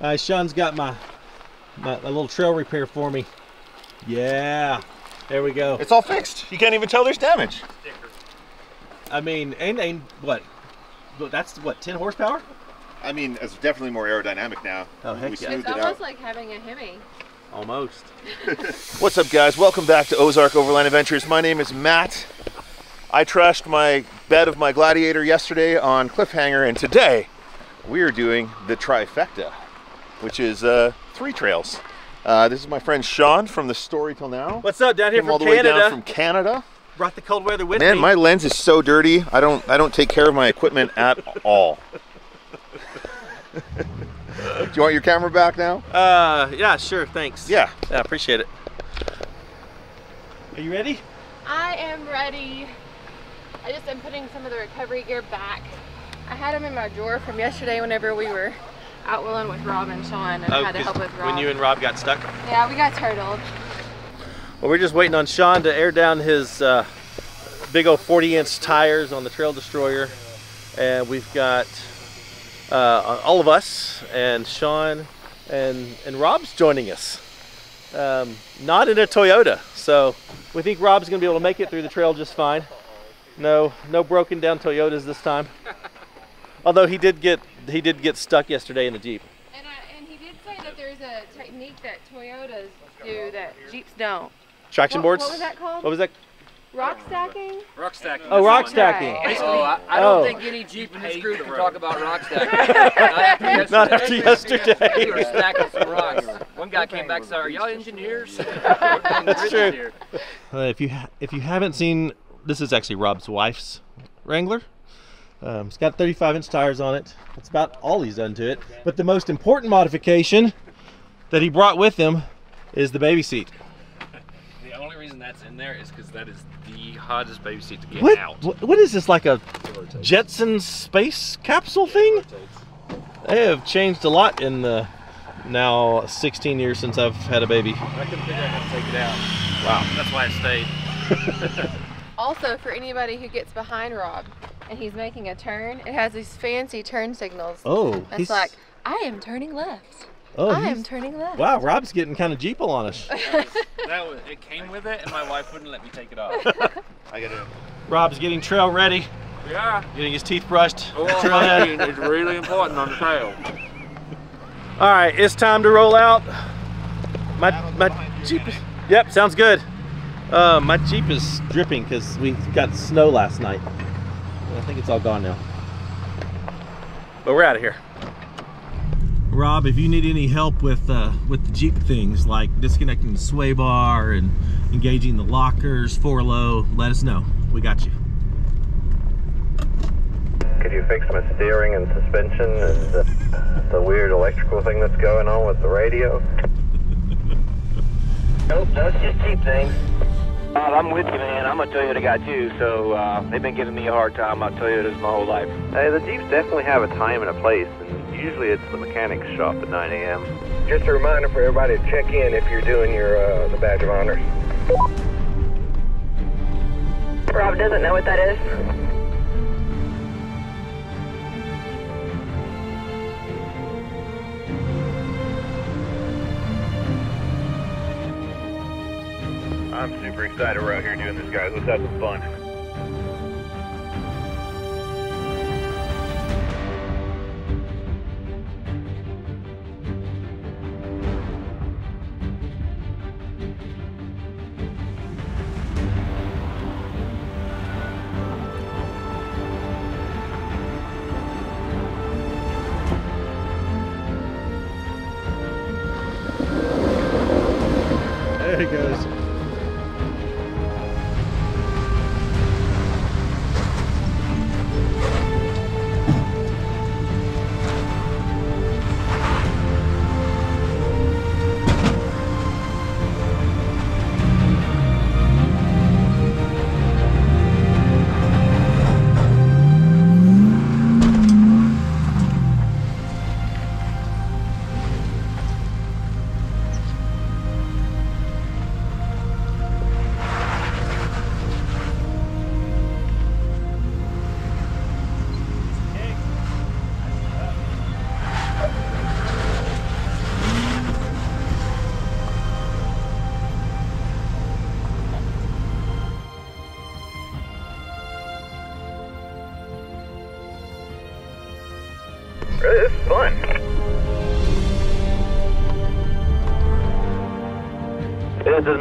Uh, Shaun's got my, my my little trail repair for me. Yeah, there we go. It's all fixed. You can't even tell there's damage. I mean, and and what? That's what 10 horsepower? I mean, it's definitely more aerodynamic now. Oh, heck we yeah. smoothed It's it almost out. like having a Hemi. Almost. What's up, guys? Welcome back to Ozark Overland Adventures. My name is Matt. I trashed my bed of my Gladiator yesterday on Cliffhanger, and today we are doing the trifecta, which is uh, three trails. Uh, this is my friend Shaun from the Story Till Now. What's up down here Came all from the way Canada? down from Canada. Brought the cold weather with Man, me. Man, my lens is so dirty. I don't I don't take care of my equipment at all. Do you want your camera back now? Uh, yeah, sure, thanks. Yeah. Yeah, appreciate it. Are you ready? I am ready. I just am putting some of the recovery gear back. I had them in my drawer from yesterday whenever we were out willing with Rob and Shaun and had to help with Rob. Oh, when you and Rob got stuck. yeah, we got turtled. Well, we're just waiting on Shaun to air down his uh, big old 40 inch tires on the Trail Destroyer. And we've got uh, all of us and Shaun and, and Rob's joining us. Um, not in a Toyota. So we think Rob's going to be able to make it through the trail just fine. No, no broken down Toyotas this time. Although he did get he did get stuck yesterday in the Jeep. And, I, and he did say that there's a technique that Toyotas do that Jeeps don't. Traction What- boards. what was that called? What was that? Rock stacking? Rock stacking. Oh, rock Right. stacking. Oh, I, I don't Oh. think any Jeep in this group can talk about rock stacking. Not after We yesterday. were stacking some rocks. One guy came back and said, "Are y'all engineers?" That's true. Uh, if you ha- if you haven't seen, this is actually Rob's wife's Wrangler. Um, it's got 35 inch tires on it. That's about all he's done to it. But the most important modification that he brought with him is the baby seat. The only reason that's in there is because that is the hottest baby seat to get What, out. what what is this like a Jetson space capsule thing? They have changed a lot in the now 16 years since I've had a baby. I couldn't figure out how to take it out. Wow. That's why I stayed. Also, for anybody who gets behind Rob and he's making a turn, it has these fancy turn signals. Oh, It's like, I am turning left. oh, I he's- am turning left. Wow, Rob's getting kind of Jeeple on us. That was, it came with it, and my wife wouldn't let me take it off. I got it. Rob's getting trail ready, yeah. getting his teeth brushed. Oh, well, Trailhead. it's really important on the trail. All right, it's time to roll out. My my Jeep is. Yep, sounds good. Uh, my Jeep is dripping because we got snow last night. I think it's all gone now. But we're out of here. Rob, if you need any help with uh, with the Jeep things like disconnecting the sway bar and engaging the lockers, four low, let us know. We got you. Could you fix my steering and suspension and the, the weird electrical thing that's going on with the radio? Nope, that's just cheap things. Bob, I'm with you, man. I'm a Toyota guy too, so uh, they've been giving me a hard time about Toyotas my whole life. Hey, the Jeeps definitely have a time and a place, and usually it's the mechanic's shop at 9 a.m. Just a reminder for everybody to check in if you're doing your uh, the badge of honors. Rob doesn't know what that is. I'm super excited we're out here doing this, guys. Let's have some fun.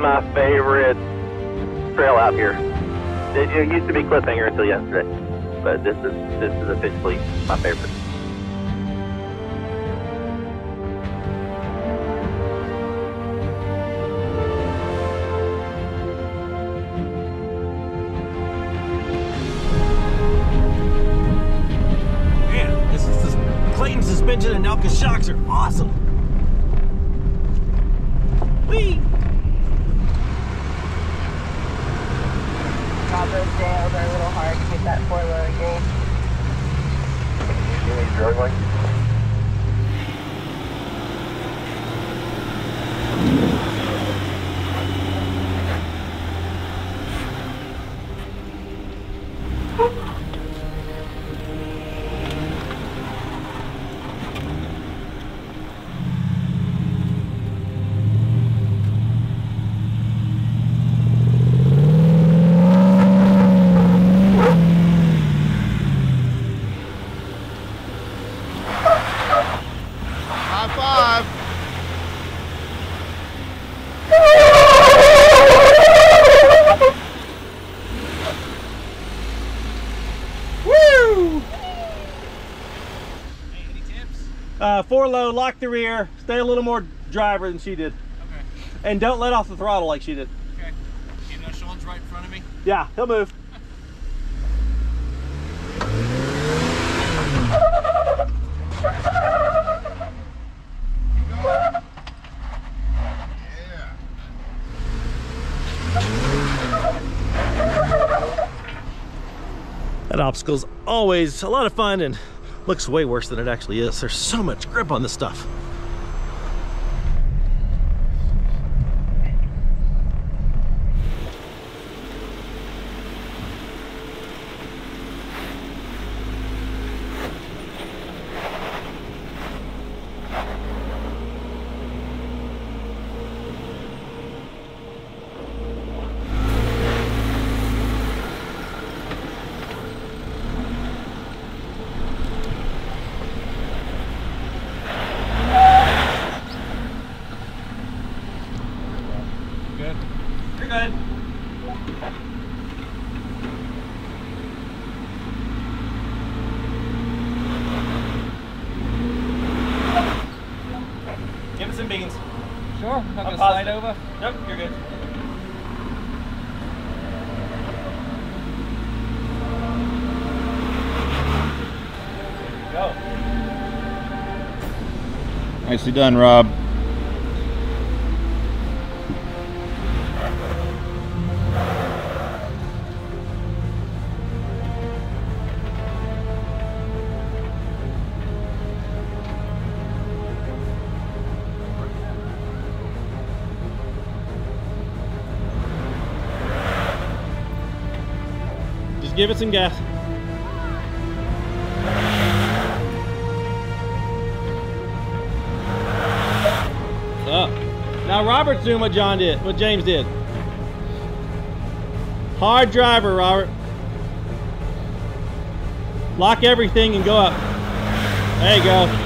My favorite trail out here. It, it used to be Cliffhanger until yesterday, but this is this is officially my favorite. Bravo's nails are a little hard to get that four low again. You need? High five. Woo! Uh, four low, lock the rear, stay a little more driver than she did. Okay. And don't let off the throttle like she did. Okay. You know Shaun's right in front of me? Yeah, he'll move. That obstacle's always a lot of fun and looks way worse than it actually is. There's so much grip on this stuff. Good. You're good. Give it some beans. Sure. I'm gonna slide over. Nope, you're good. Go. Nicely done, Rob. Give it some gas. Up. Now Robert's doing what John did, what James did. Hard driver, Robert. Lock everything and go up. There you go.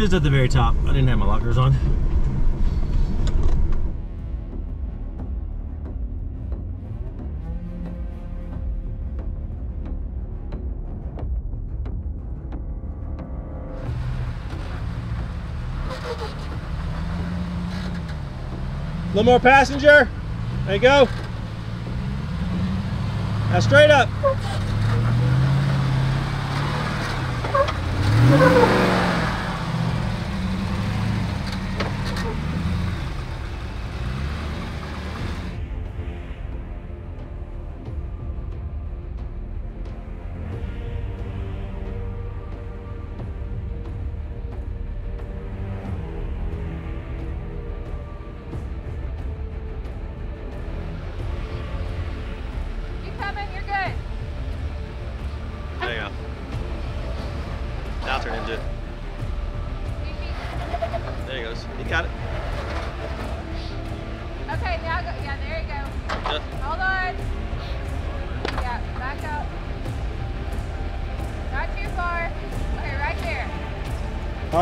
Just at the very top. I didn't have my lockers on. A little more passenger. There you go. Now straight up.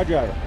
Driver.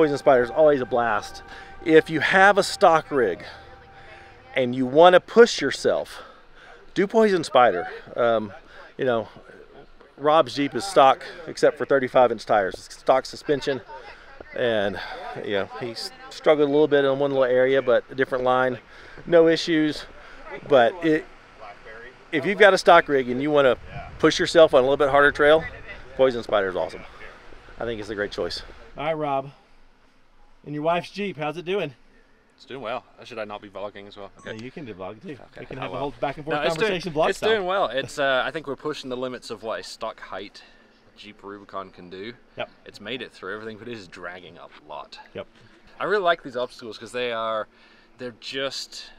Poison Spider is always a blast. If you have a stock rig and you want to push yourself, do Poison Spider. Um, you know, Rob's Jeep is stock except for 35 inch tires, It's stock suspension. And, you know, he's struggled a little bit in one little area, but a different line, no issues. But it, if you've got a stock rig and you want to push yourself on a little bit harder trail, Poison Spider is awesome. I think it's a great choice. All right, Rob. And your wife's Jeep, how's it doing? It's doing well. Should I not be vlogging as well? Yeah, you can do vlog too. We can Oh, have a whole back and forth No, it's doing, conversation vlog it's style. doing well. It's uh, I think we're pushing the limits of what a stock height Jeep Rubicon can do. Yep. It's made it through everything, but it is dragging a lot. Yep. I really like these obstacles because they are, they're just,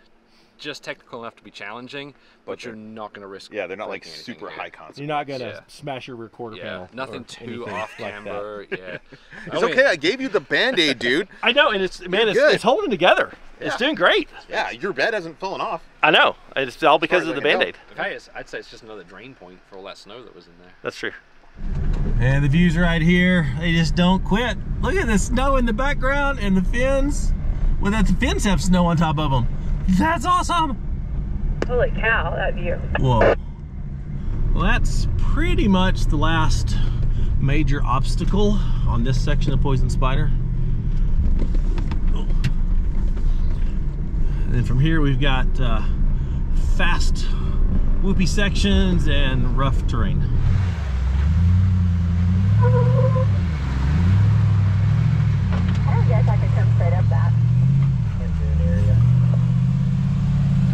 just technical enough to be challenging, but, But you're not going to risk. Yeah, they're not like super here. high consequence. You're not gonna Yeah. smash your rocker Yeah, panel. nothing too anything off like that. camber. yeah. It's okay. I gave you the band-aid, dude. I know, and it's man, it's, good. it's holding together. It's doing great. yeah, your bed hasn't fallen off. I know. It's all because of the band-aid. Okay, I is, I'd say it's just another drain point for all that snow that was in there. That's true. And the views right here, they just don't quit. Look at the snow in the background and the fins. Well, the fins have snow on top of them. That's awesome. Holy cow, that view. Whoa. Well, that's pretty much the last major obstacle on this section of Poison Spider. And then from here we've got uh, fast, whoopy sections and rough terrain. I don't guess I could come straight up that.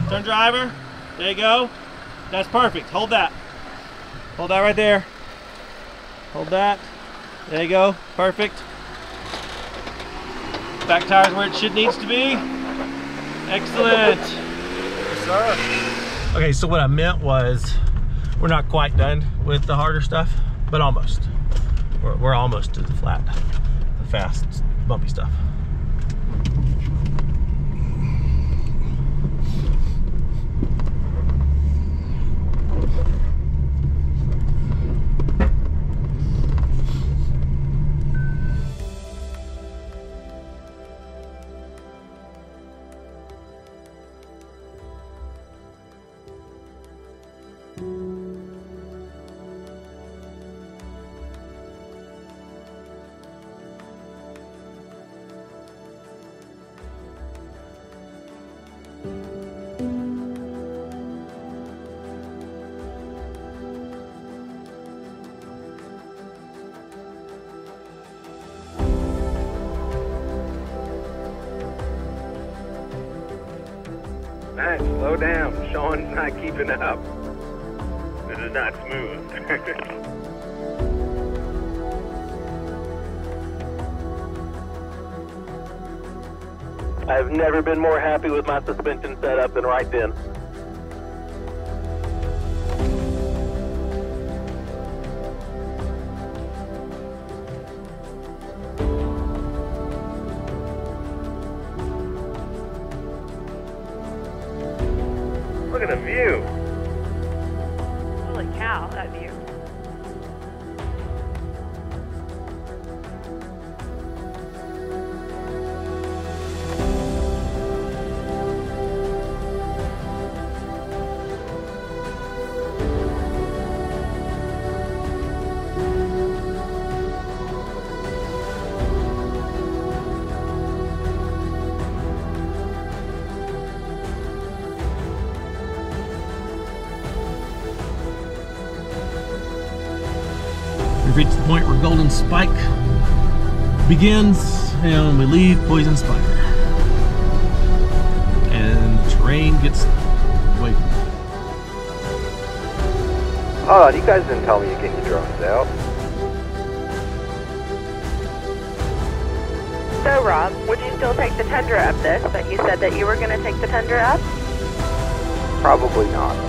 Turn driver. There you go. That's perfect. Hold that. Hold that right there. Hold that. There you go. Perfect. Back tire's where it should needs to be. Excellent. Yes, sir. Okay, so what I meant was we're not quite done with the harder stuff, but almost. We're, we're almost to the flat, the fast, bumpy stuff. Suspension setup than right then. Point where Golden Spike begins and we leave Poison Spider. And the terrain gets wait. Oh, you guys didn't tell me you get your drones out. So, Rob, would you still take the Tundra up this, but you said that you were going to take the Tundra up? Probably not.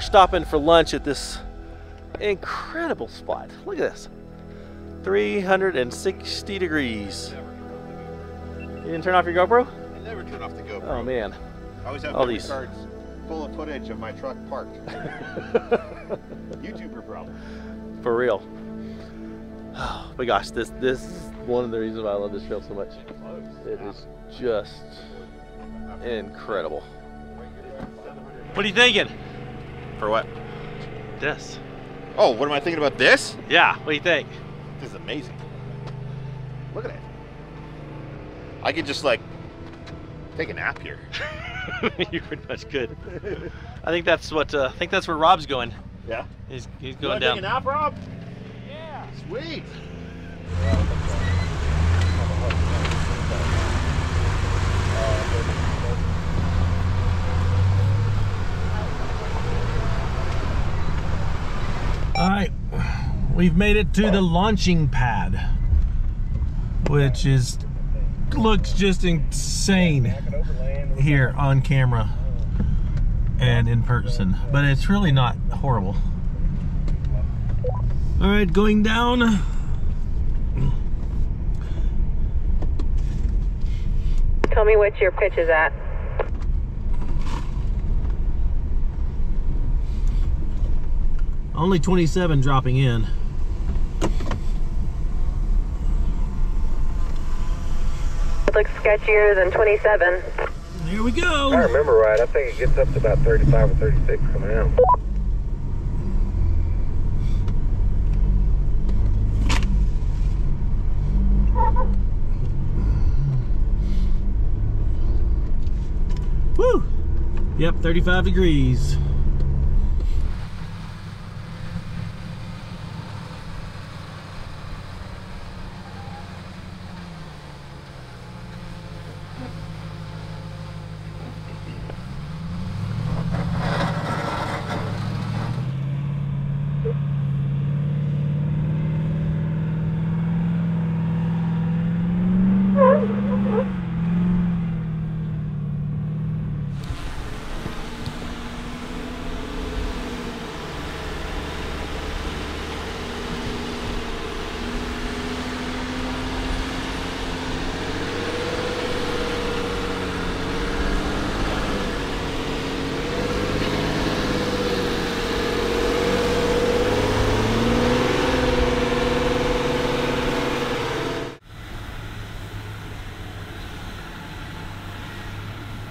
We're stopping for lunch at this incredible spot. Look at this. 360 degrees. You didn't turn off your GoPro? I never turn off the GoPro. Oh man. I always have all these. cards full of footage of my truck parked. YouTuber problem. For real. Oh my gosh, this this is one of the reasons why I love this trail so much. It is just incredible. What are you thinking? For what? This. Oh, what am I thinking about this? Yeah, what do you think? This is amazing. Look at it. I could just like take a nap here. you pretty much could. I think that's what uh, I think that's where Rob's going. Yeah. He's he's going down. Take a nap, Rob? Yeah. Sweet. All right, we've made it to the launching pad, which is looks just insane here on camera and in person, but it's really not horrible. All right, going down. Tell me what your pitch is at. Only 27 dropping in. It looks sketchier than 27. Here we If I remember right, I think it gets up to about 35 or 36 coming out. Woo! Yep, 35 degrees.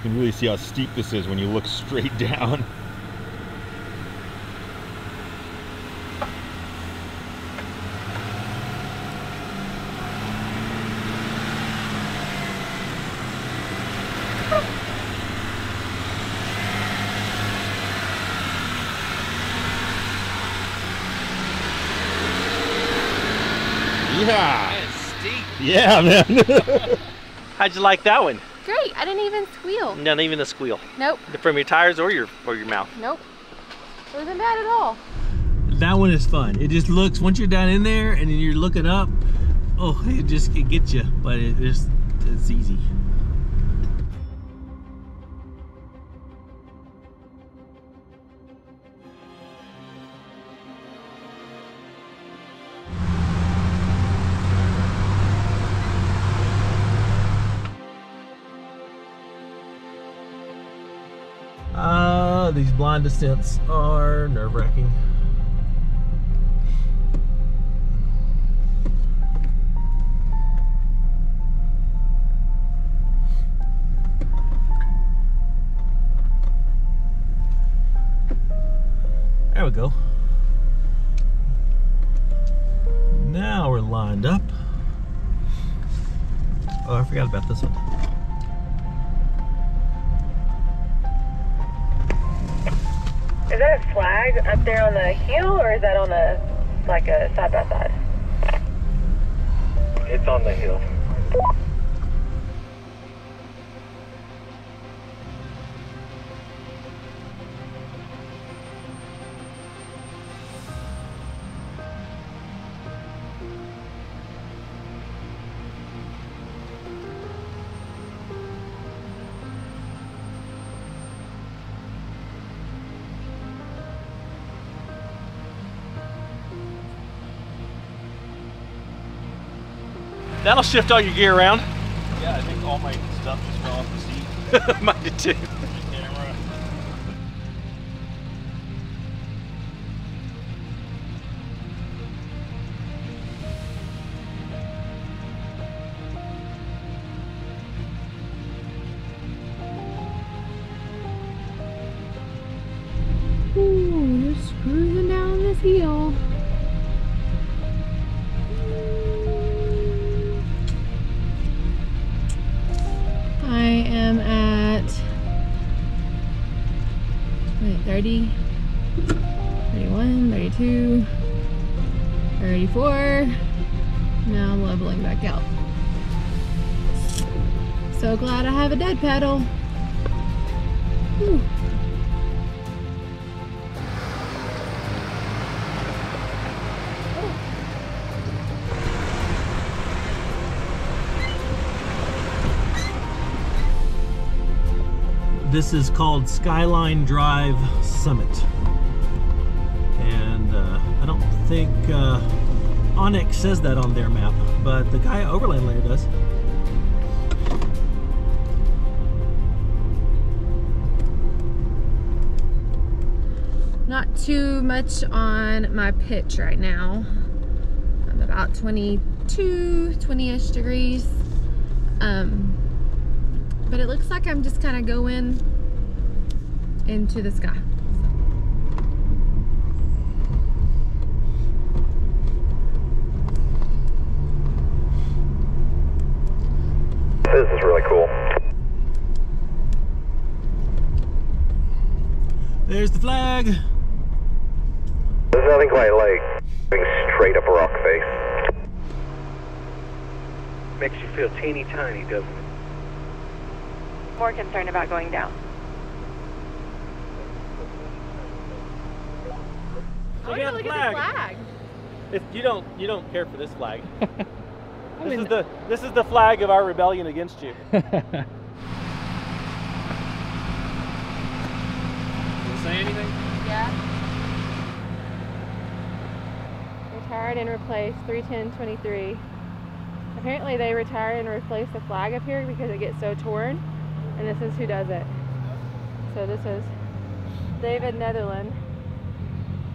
Can really see how steep this is when you look straight down. Yeah. Yeah, man. How'd you like that one? Great. I didn't even squeal. Not even a squeal. Nope. From your tires or your or your mouth. Nope. It wasn't bad at all. That one is fun. It just looks once you're down in there and then you're looking up, oh, it just it gets you. But it just it's easy. Blind descents are nerve-wracking. There we go. Now we're lined up. Oh, I forgot about this one. Is that a flag up there on the hill, or is that on a like a side by side? It's on the hill. That'll shift all your gear around. Yeah, I think all my stuff just fell off the seat. Mine did too. This is called Skyline Drive Summit. And uh, I don't think uh, onX says that on their map, but the guy Overland Layer does. Not too much on my pitch right now. I'm about 22, 20-ish degrees. Um, but it looks like I'm just kind of going into the sky. This is really cool. There's the flag. There's nothing quite like being straight up a rock face. Makes you feel teeny tiny, doesn't it? More concerned about going down. Oh, Look at the flag. flag. If you don't, you don't care for this flag. this is the this is the flag of our rebellion against you. Does say anything? Yeah. Retired and replaced 31023. Apparently they retire and replace the flag up here because it gets so torn. And this is who does it. So this is David Netherland.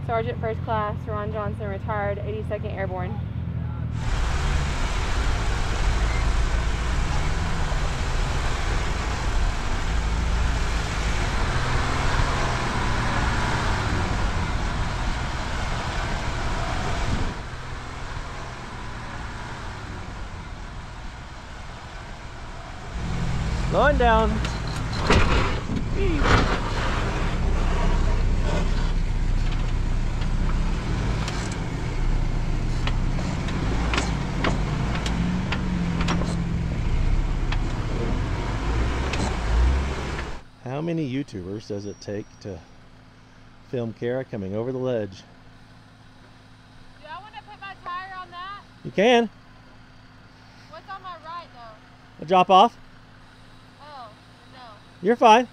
Sergeant First Class, Ron Johnson, retired 82nd Airborne. Going down. How many YouTubers does it take to film Kara coming over the ledge? Do I want to put my tire on that? You can. What's on my right though? A drop off? Oh, no. You're fine.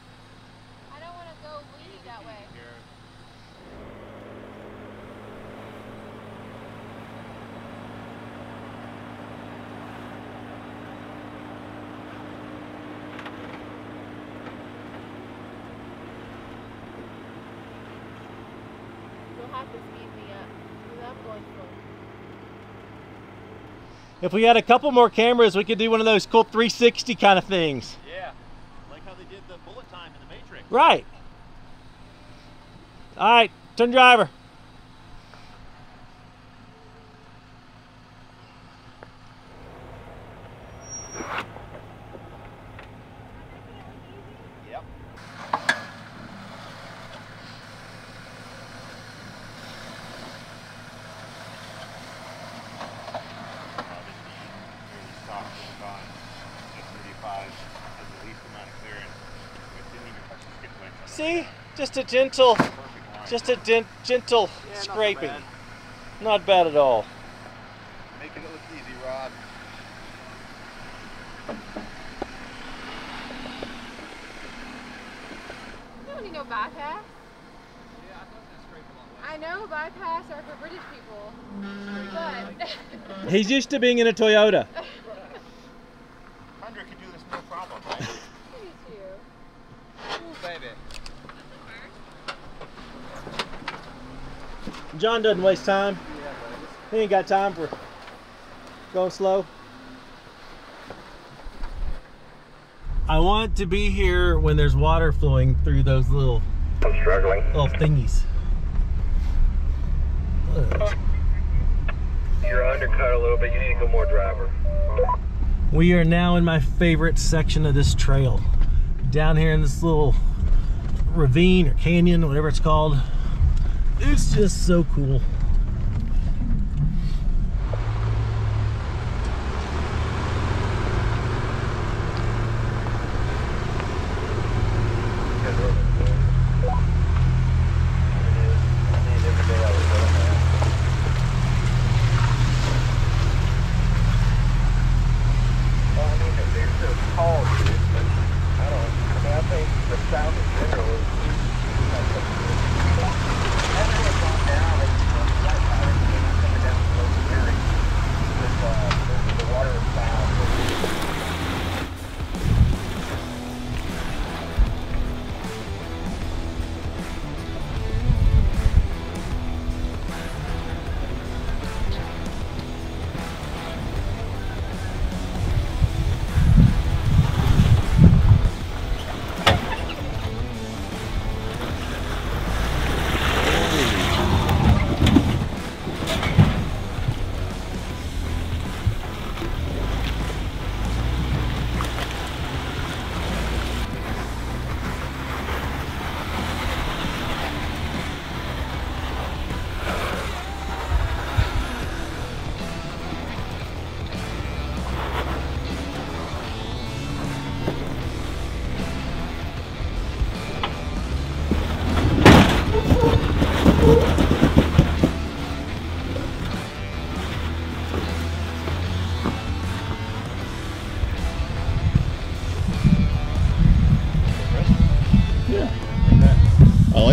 I don't want to go weedy that way. You'll have to speed me up. Because I'm going slow. If we had a couple more cameras, we could do one of those cool 360 kind of things. Yeah. Like how they did the bullet time in the Matrix. Right. All right, turn driver. Just a gentle, just a gen- gentle scraping. Not bad at all. Making it look easy, Rod. You don't need no bypass. I know bypass are for British people, but He's used to being in a Toyota. Hundred could do this no problem, right? Me too. baby. John doesn't waste time. He ain't got time for going slow. I want to be here when there's water flowing through those little I'm struggling. little thingies. Ugh. You're undercut a little bit. You need to go more driver. We are now in my favorite section of this trail. Down here in this little ravine or canyon, whatever it's called. It's just so cool.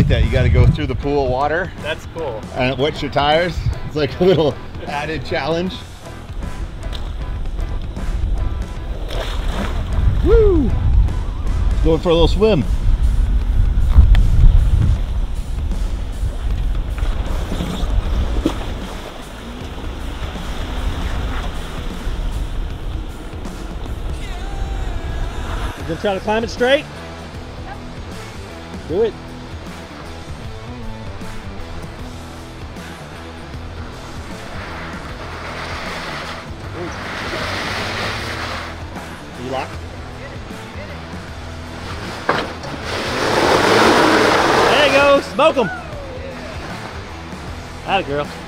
Like that. You got to go through the pool of water That's cool. and it wets your tires. It's like a little added challenge. Woo! Going for a little swim. Gonna try to climb it straight? Do it. Atta girl.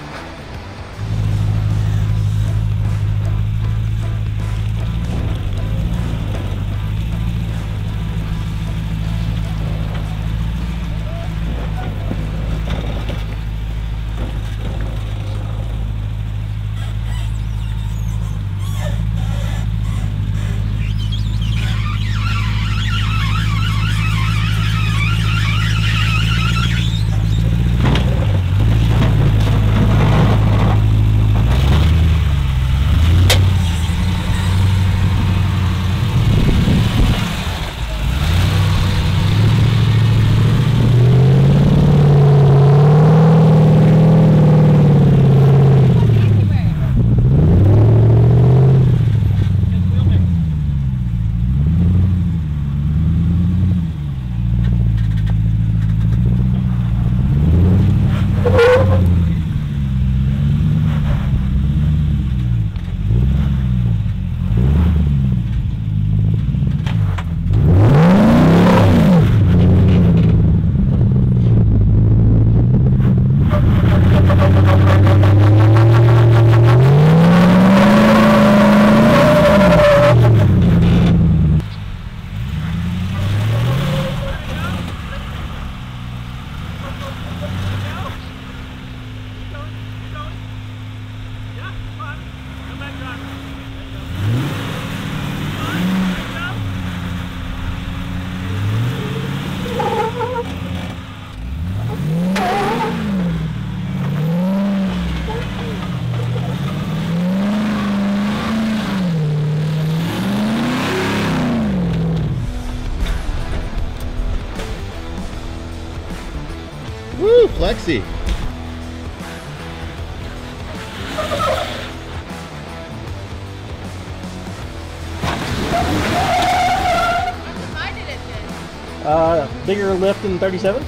37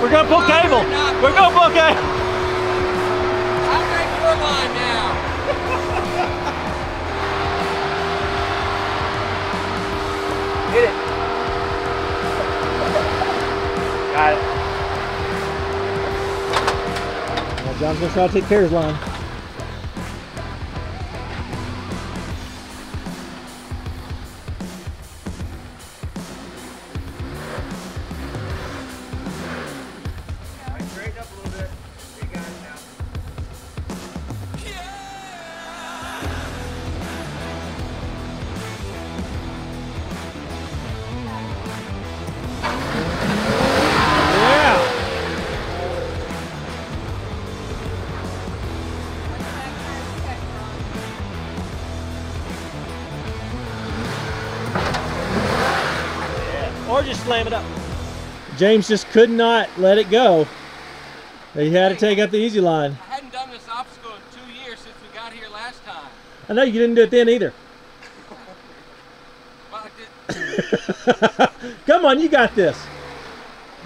We're gonna pull cable. We're gonna pull cable. I'm ready for a line now. Hit it. Got it. Now John's gonna try to take care of his line. James just could not let it go. He had to take up the easy line. I hadn't done this obstacle in two years since we got here last time. I know you didn't do it then either. Well. Come on, you got this.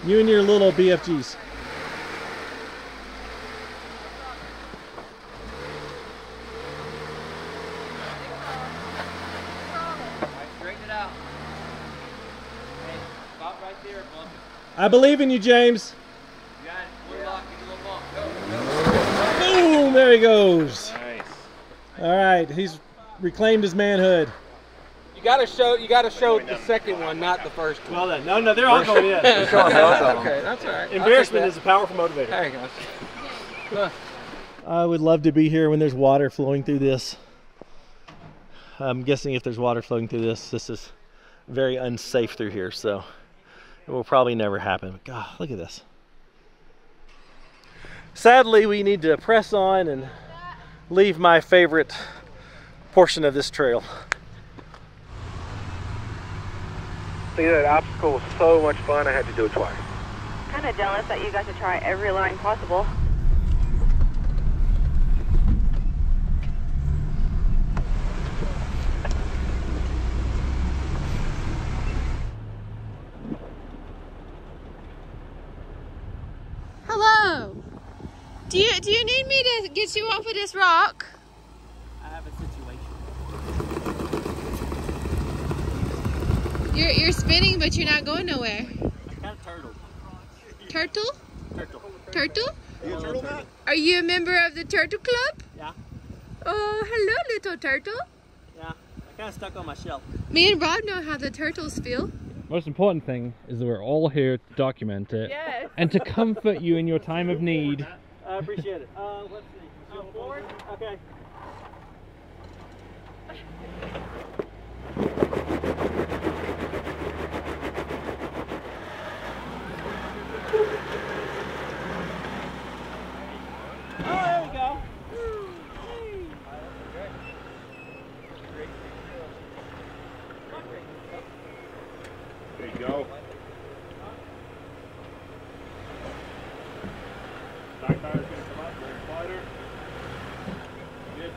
You and your little BFGs. Alright, straighten it out. Hey, stop right there, bump it. I believe in you, James. You got it. Little lock, get a little bump. Go, go. Boom, there he goes. Nice. All right, he's reclaimed his manhood. You gotta show. You gotta show the second one, not the first one. Well then, no, no, they're all going in. okay, that's all right. Embarrassment is a powerful motivator. There you go. I would love to be here when there's water flowing through this. I'm guessing if there's water flowing through this, this is very unsafe through here, so it will probably never happen. But God, look at this. Sadly, we need to press on and leave my favorite portion of this trail. See, that obstacle was so much fun, I had to do it twice. Kind of jealous that you got to try every line possible. Hello. Do you do you need me to get you off of this rock? I have a situation. You're you're spinning, but you're not going nowhere. I got a turtle. Turtle? Turtle. Turtle? You a turtle? Are you a member of the Turtle Club? Yeah. Oh, hello, little turtle. Yeah, I kind of stuck on my shell. Me and Rod know how the turtles feel. Most important thing is that we're all here to document it Yes. and to comfort you in your time of need. I appreciate it. Uh, let's see. Go forward. Okay. Oh, there we go. There you go. Back tire's gonna come up, very slider. Good.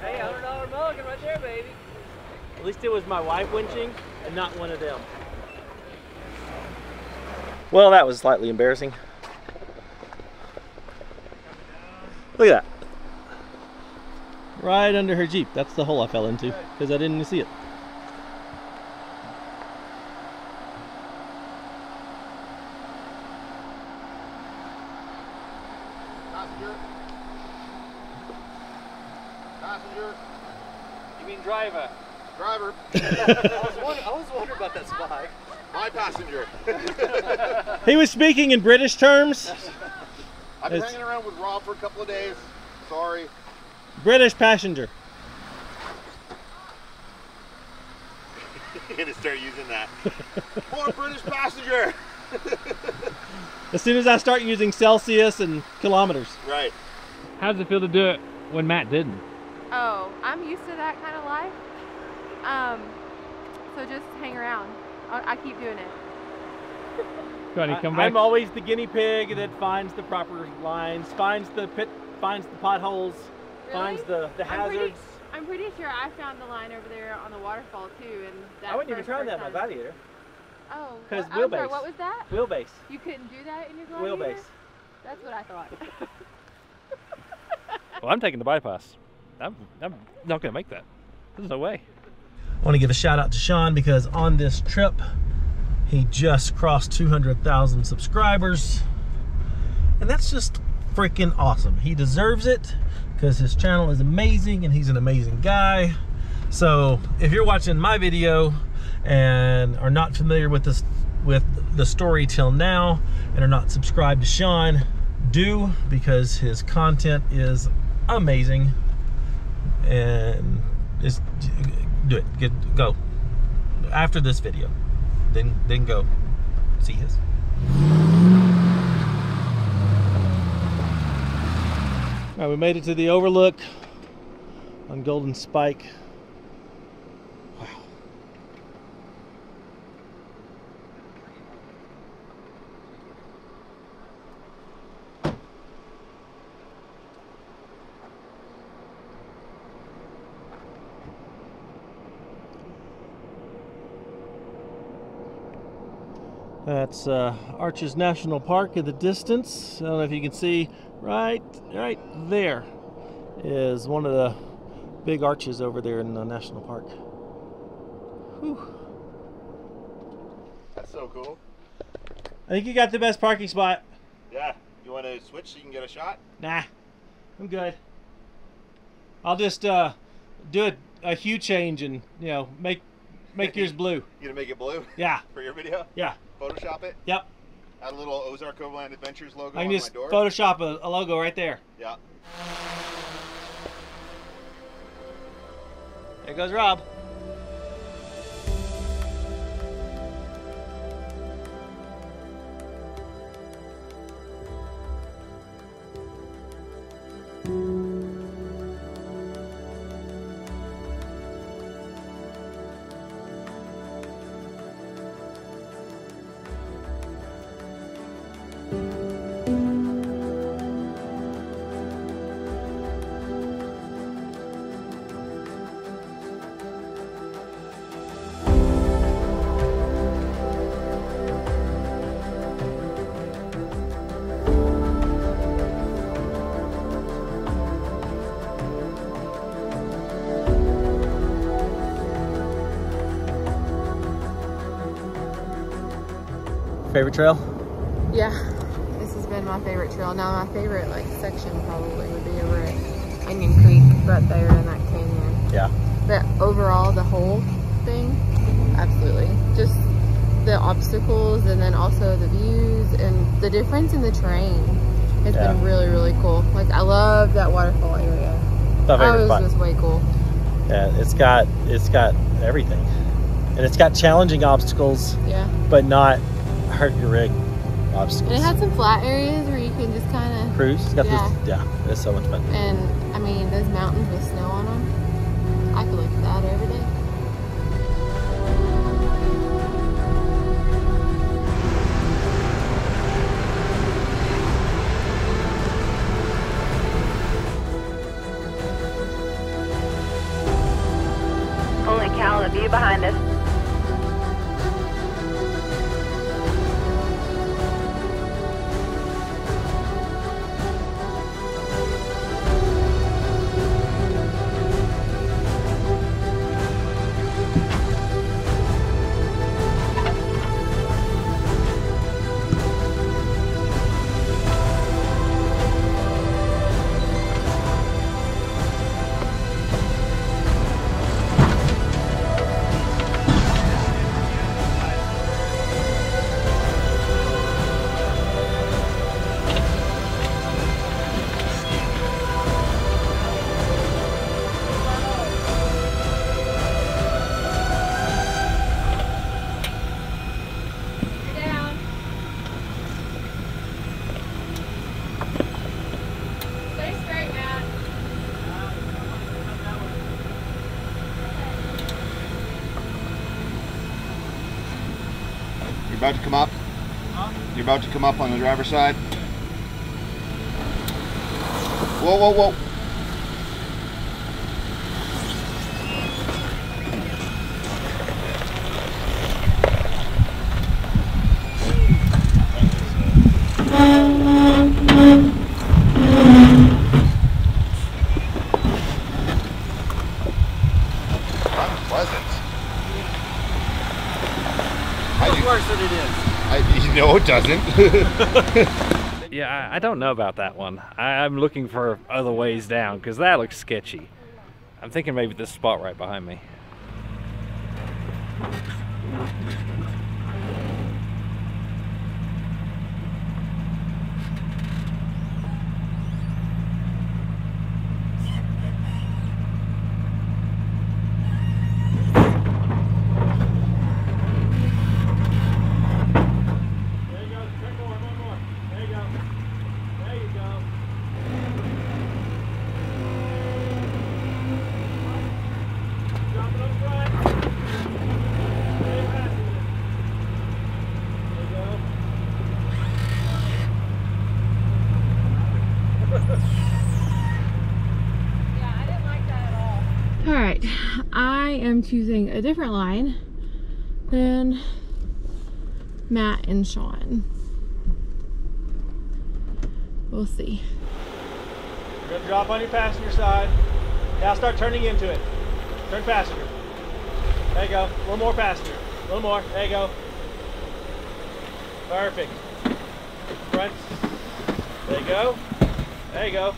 Hey, hundred dollar mulligan right there, baby. At least it was my wife winching and not one of them. Well, that was slightly embarrassing. Look at that. Right under her Jeep. That's the hole I fell into because I didn't even see it. Passenger. You mean driver? Driver. I was wondering, I was wondering about that spy. My passenger. He was speaking in British terms. I've been It's- hanging around with Rob for a couple of days. Sorry. British passenger. You're gonna start using that. Poor British passenger. As soon as I start using Celsius and kilometers. Right. How does it feel to do it when Matt didn't? Oh, I'm used to that kind of life. Um, so just hang around. I, I keep doing it. Go on, come back. I'm always the guinea pig that finds the proper lines, finds the pit, finds the potholes, finds the, the I'm pretty- hazards. I'm pretty sure I found the line over there on the waterfall too, and that I wouldn't even try that in my gladiator. Oh, because I'm sorry, wheelbase. what was that? Wheelbase. You couldn't do that in your gladiator? Wheelbase. That's what I thought. Well, I'm taking the bypass. I'm, I'm not going to make that. There's no way. I want to give a shout out to Shaun because on this trip, he just crossed 200,000 subscribers. And that's just freaking awesome. He deserves it because his channel is amazing and he's an amazing guy. So if you're watching my video and are not familiar with this with the story till now and are not subscribed to Shaun, do because his content is amazing and just do it. Get go after this video. Then then go see his. All right, we made it to the overlook on Golden Spike. That's uh, Arches National Park in the distance. I don't know if you can see right, right there is one of the big arches over there in the national park. Whew. That's so cool. I think you got the best parking spot. Yeah. You want to switch so you can get a shot? Nah, I'm good. I'll just uh, do a, a hue change and you know make make yours blue. You gonna make it blue Yeah, for your video? yeah, Photoshop it. yep. Add a little Ozark Overland Adventures logo I on can my just door. Photoshop a, a logo right there. yeah. There goes Rob. Trail? Yeah, this has been my favorite trail. Now my favorite like section probably would be over at Onion Creek, right there in that canyon. Yeah. But overall, the whole thing, absolutely. Just the obstacles and then also the views and the difference in the terrain has Yeah. been really, really cool. Like I love that waterfall area. My That favorite was spot. just way cool. Yeah, it's got it's got everything, and it's got challenging obstacles, Yeah. but not hurt your rig obstacles. And it had some flat areas where you can just kind of, cruise. It's got Yeah. this. Yeah, it's so much fun. and I mean, those mountains with snow on them, I could look at that every day. Holy cow, the view behind us. Come up on the driver's side? Whoa, whoa, whoa. Unpleasant. I do- worse than it is. I, no, it doesn't. Yeah, I, I don't know about that one. I, I'm looking for other ways down because that looks sketchy. I'm thinking maybe this spot right behind me. There you go. Check more. One more. There you go. There you go. Drop it up front. Stay fast. There you go. Yeah, I didn't like that at all. All right, I am choosing a different line than Matt and Shaun. We'll see. You're gonna drop on your passenger side. Now start turning into it. Turn passenger. There you go. A little more passenger. A little more. There you go. Perfect. Front. There you go. There you go.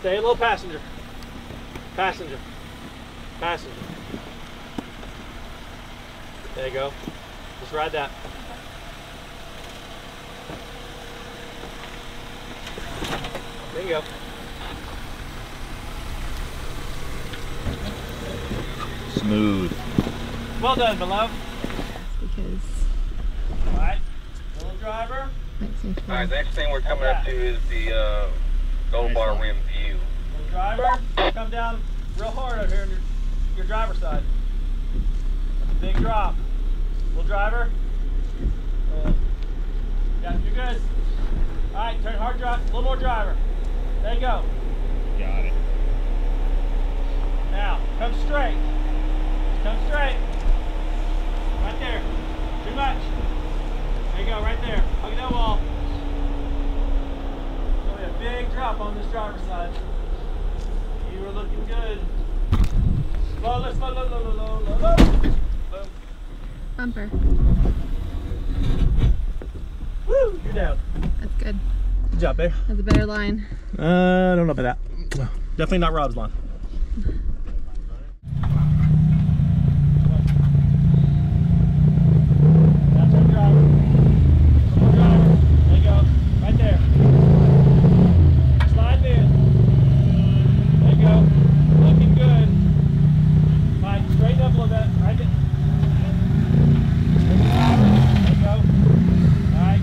Stay a little passenger. Passenger. Passenger. There you go. Just ride that. There you go. Smooth. Well done, beloved. Because All right. Little driver. makes me feel Alright, the next thing we're coming up to is the uh, gold bar rim view. Little driver. Come down real hard over here on your, your driver's side. Big drop. Little driver. Uh, yeah, you're good. All right, turn hard drive. A little more driver. There you go. Got it. Now, come straight. Come straight. Right there. Too much. There you go, right there. Hug that wall. It's be a big drop on this driver's side. You are looking good. Slow, slow, slow, slow, slow. Bumper. Woo, you're down. That's good. Good job, babe. That's a better line. Uh, I don't know about that. Definitely not Rob's line. That's our driver. That's our driver. There you go. Right there. Slide in. There you go. Looking good. Mike, straighten up a little bit. Right there. There you go. All right.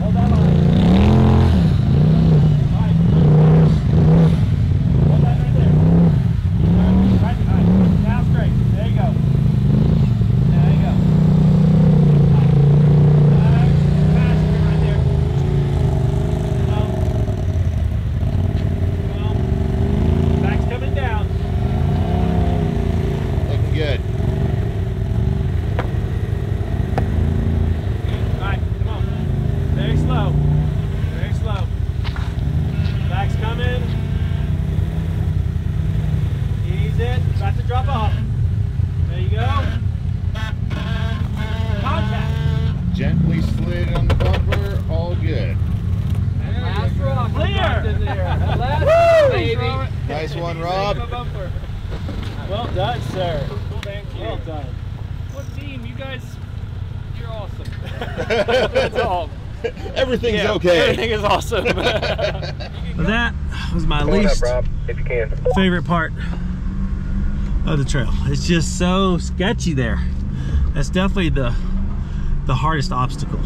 Hold that line. All right. Hold that right there. Right, right. Now straight. There you go. There you go. Alright. Passenger right there. Come Come Back's coming down. Looking good. Alright, come on. Very slow. Very slow. Back's coming. Ease it. About to drop off. There you go. Contact. Gently slid on the bumper. All good. Last rock. Clear. In there. Last baby. Nice one, Rob. Well done, sir. Thank you. Well done. What team? You guys, you're awesome. That's all. Everything's Yeah, okay. Everything is awesome. That was my Going up, least Rob, if you can. favorite part of the trail. It's just so sketchy there. That's definitely the the hardest obstacle.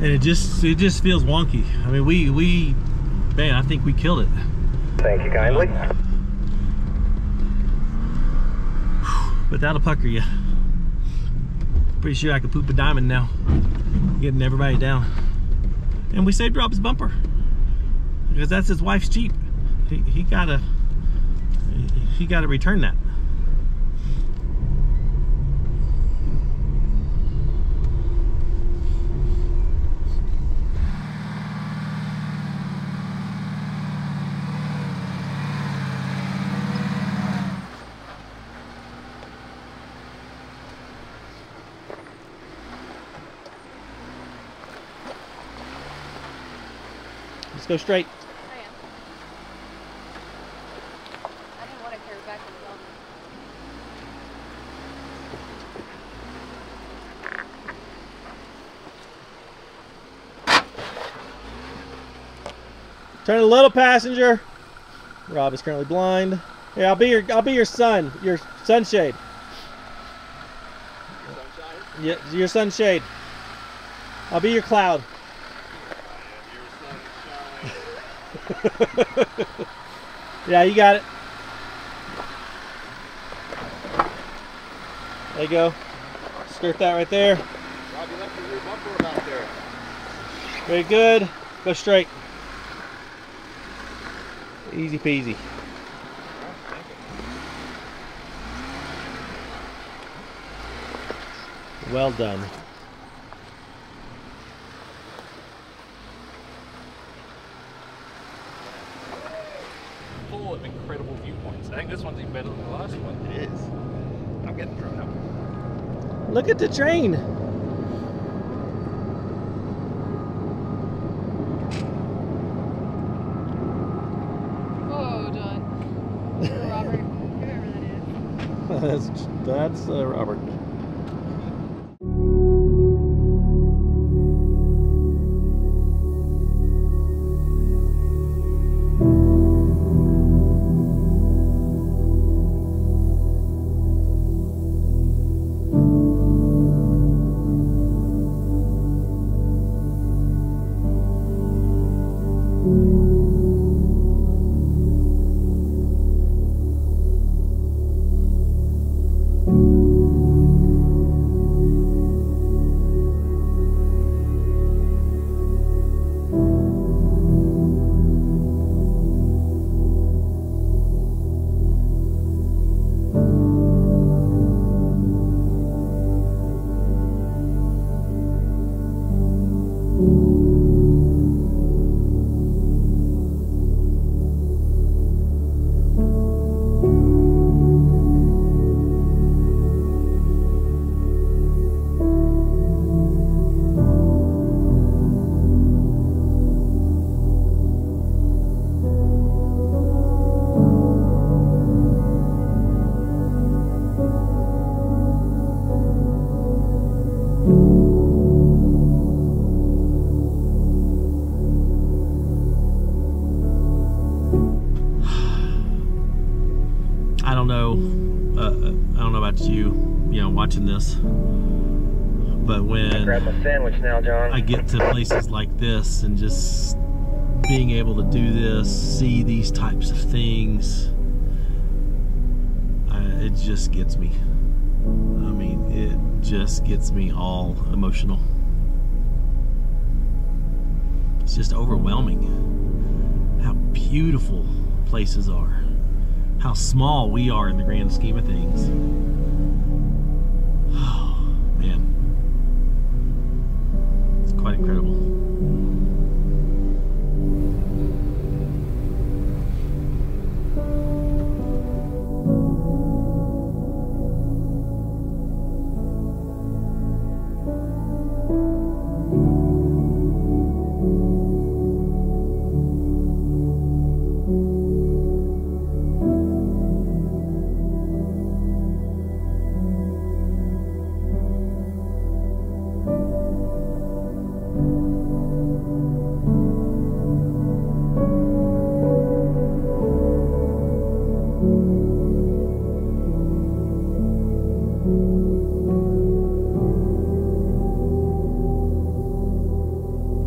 And it just it just feels wonky. I mean we we man, I think we killed it. Thank you kindly. but that'll pucker you. Pretty sure I could poop a diamond now, getting everybody down. And we saved Rob's bumper because that's his wife's Jeep. He, he gotta he gotta return that. Let's go straight. I am. I didn't want to carry back on the helmet. Turn a little passenger. Rob is currently blind. Yeah, I'll be your I'll be your sun, your sunshade. Yeah, your sunshade. I'll be your cloud. yeah, you got it. There you go. Skirt that right there. Rob, you left your bumper there. Very good. Go straight. Easy peasy. Well done. Full of incredible viewpoints. I think this one's even better than the last one. It is. I'm getting thrown up. Look at the train. John. Robert, whoever that is. that's that's uh, Robert. Watching this, but when Grab my sandwich now, John. I get to places like this and just being able to do this, see these types of things, uh, it just gets me. I mean, it just gets me all emotional. It's just overwhelming how beautiful places are, how small we are in the grand scheme of things.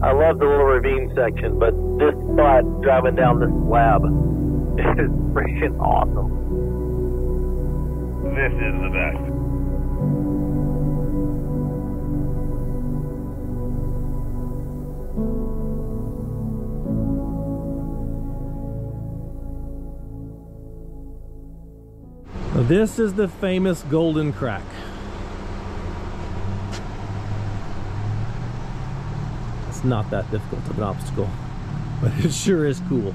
I love the little ravine section, but this spot driving down this slab is freaking awesome. This is the best. This is the famous golden crack. Not that difficult of an obstacle, but it sure is cool.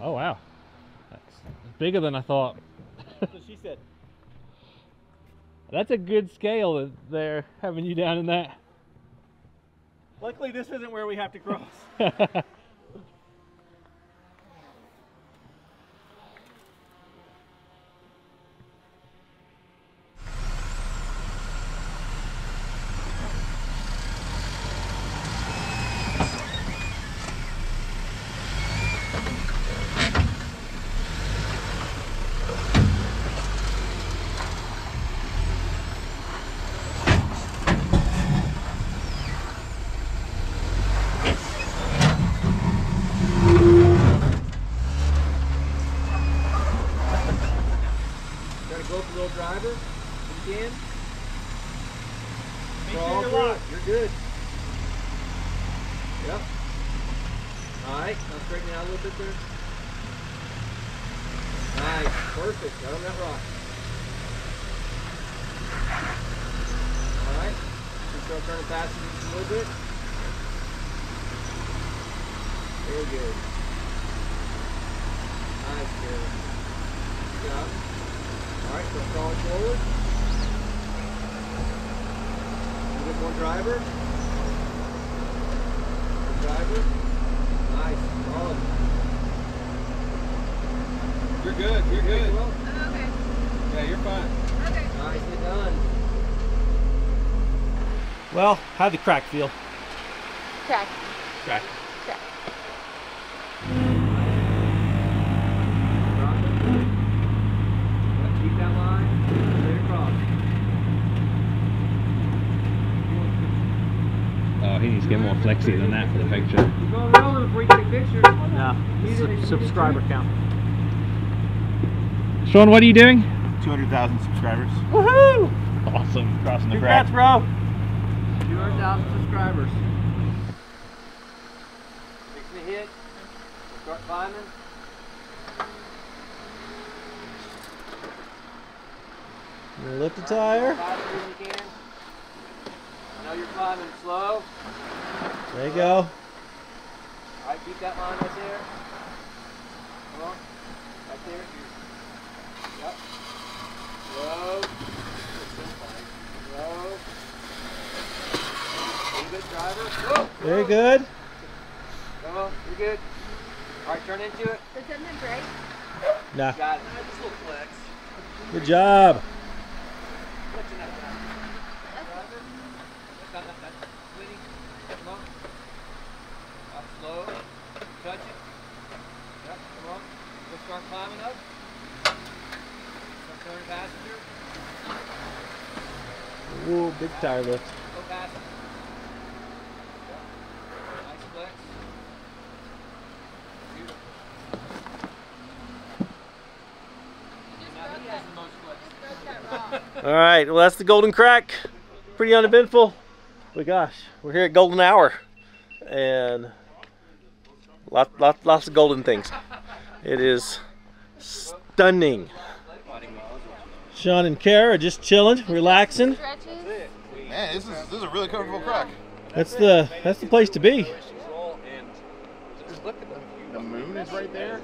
Oh wow, that's bigger than I thought. she said. That's a good scale that they're having you down in that. Luckily, this isn't where we have to cross. Try to go for a little driver. If you can. Make For sure all you're three. locked. You're good. Yep. Alright, now straighten it out a little bit there. Nice. Perfect. Right on that rock. Alright. So start turning past it just a little bit. Very good. Nice, good. Good job. Alright, so crawling forward. A more driver. More driver. Nice. Solid. You're good. You're good. Well, Okay. yeah, you're fine. Okay. Nicely done. Well, how'd the crack feel? Crack. Crack. Crack. Keep that line. Straight across. Oh, he needs to get more flexy than that for the picture. Keep on rolling before you take pictures. No, subscriber count. Shaun, what are you doing? 200,000 subscribers. Woohoo! Awesome. Crossing the Congrats, crack. bro. 200,000 subscribers. Fixing to hit. Start climbing. Lift the tire. Faster than you can. I know you're climbing slow. There you go. Alright, keep that line right there. Come on. Right there. Yep. Slow. Slow. Little bit driver. Whoa. Very whoa. good. Come on, you're good. Alright, turn into it. Does something break? Nah. Got it. Just a little flex. Good job. Flexing that driver. Driver. That's not, not, that's winning. Come on. Up slow. Touch it. Yep, come on. We'll start climbing up. Start turning passenger. Whoa, big tire lift. All right, well that's the Golden Crack. Pretty uneventful, but gosh, we're here at Golden Hour, and lots, lots, lots of golden things. It is stunning. Shaun and Kara are just chilling, relaxing. Man, this is this is a really comfortable crack. That's the that's the place to be. The moon is right there.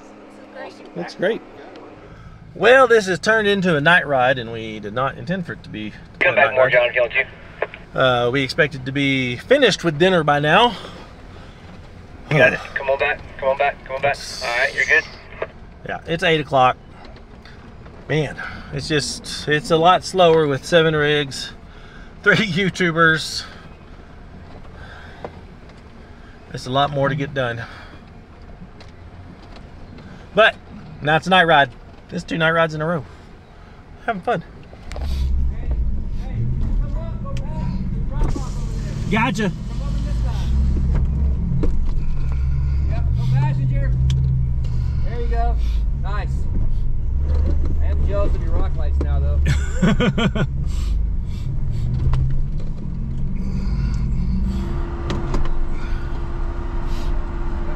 That's great. Well, this has turned into a night ride, and we did not intend for it to be. a Come back more, ride. John, killing two. Uh, we expected to be finished with dinner by now. Got it. Come on back. Come on back. Come on back. All right, you're good. Yeah, it's eight o'clock. Man, it's just it's a lot slower with seven rigs, three YouTubers. It's a lot more to get done. But now it's a night ride. This two night rides in a row. Having fun. Gotcha. Yep, passenger. There you go. Nice. Jealous of your rock lights now, though. Got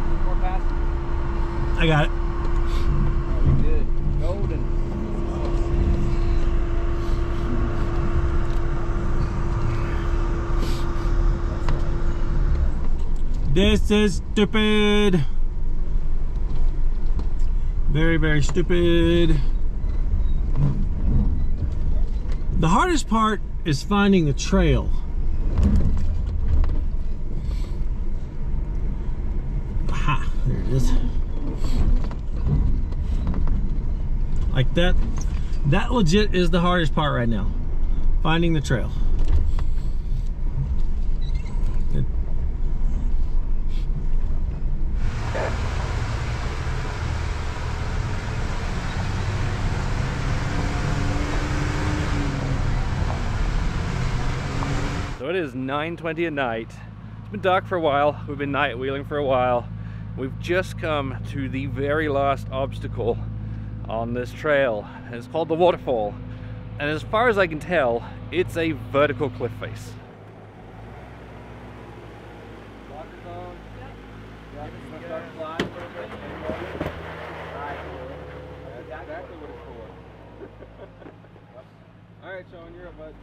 one more pass? I got it. Oh, good. Golden. This is stupid. Very, very stupid. The hardest part is finding the trail. Aha, there it is. Like that, that legit is the hardest part right now. Finding the trail. Is 9.20 at night. It's been dark for a while. We've been night wheeling for a while. We've just come to the very last obstacle on this trail. It's called the waterfall. And as far as I can tell, it's a vertical cliff face. Water's on. Yeah, it's gonna start flying a little bit. Alright, cool. That's exactly what it's for. Alright, Shaun, you're up, bud.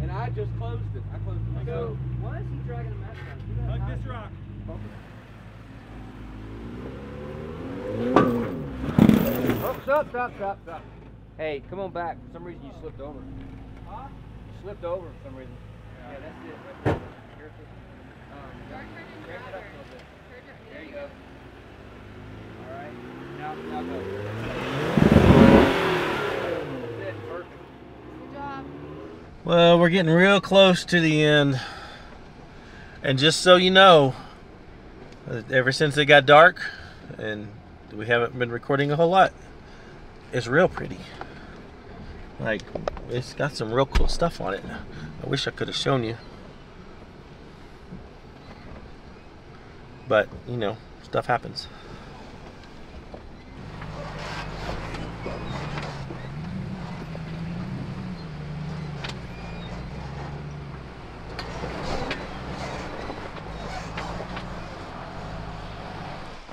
And I just closed it. I closed it myself. Why is he dragging a mat down? Like this rock. Oh, stop, stop, stop, stop. Hey, come on back. For some reason you slipped over. Huh? You slipped over for some reason. Yeah, that's it. Right there. Here's the- um, yeah. It up a little bit. There you go. All right. Now, now go. That's it. Perfect. Good job. Well, we're getting real close to the end. And just so you know, ever since it got dark, and we haven't been recording a whole lot, it's real pretty. Like, it's got some real cool stuff on it. I wish I could have shown you. But, you know, stuff happens.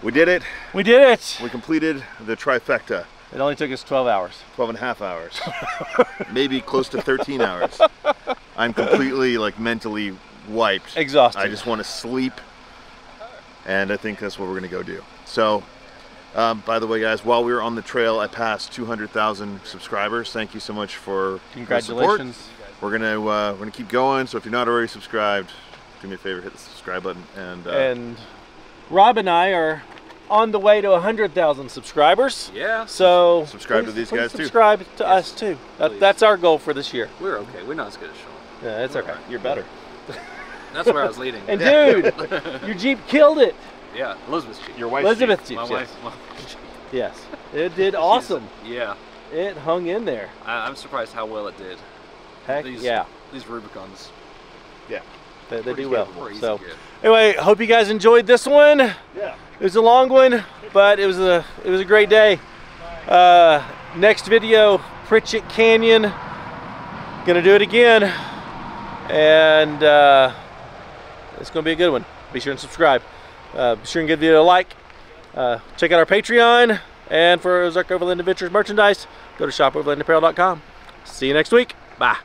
We did it. We did it! We completed the trifecta. It only took us 12 hours. 12 and a half hours. Maybe close to 13 hours. I'm completely like mentally wiped. Exhausted. I just want to sleep. And I think that's what we're going to go do. So, um, by the way, guys, while we were on the trail, I passed 200,000 subscribers. Thank you so much for the support. We're gonna uh, we're gonna keep going. So if you're not already subscribed, do me a favor, hit the subscribe button. And, uh, And Rob and I are on the way to 100,000 subscribers. Yeah. So Subscribe to these please guys, too. Subscribe to us too. That, that's our goal for this year. We're okay. We're not as good as Shaun. Yeah, it's okay. You're better. That's where I was leading. And dude, your Jeep killed it. yeah, Elizabeth's Jeep. your wife's Elizabeth Jeep. Jeep. My yes. wife. my- Yes, it did awesome. Yeah. It hung in there. I, I'm surprised how well it did. Heck These, yeah, These Rubicons. Yeah. they, they do well. capable, easy So good. anyway, hope you guys enjoyed this one. Yeah. It was a long one, but it was a it was a great day. Uh, next video, Pritchett Canyon. Gonna do it again, and uh, it's gonna be a good one. Be sure and subscribe. Uh, be sure and give the video a like. Uh, check out our Patreon, and for Ozark Overland Adventures merchandise, go to shopoverlandapparel.com. See you next week. Bye.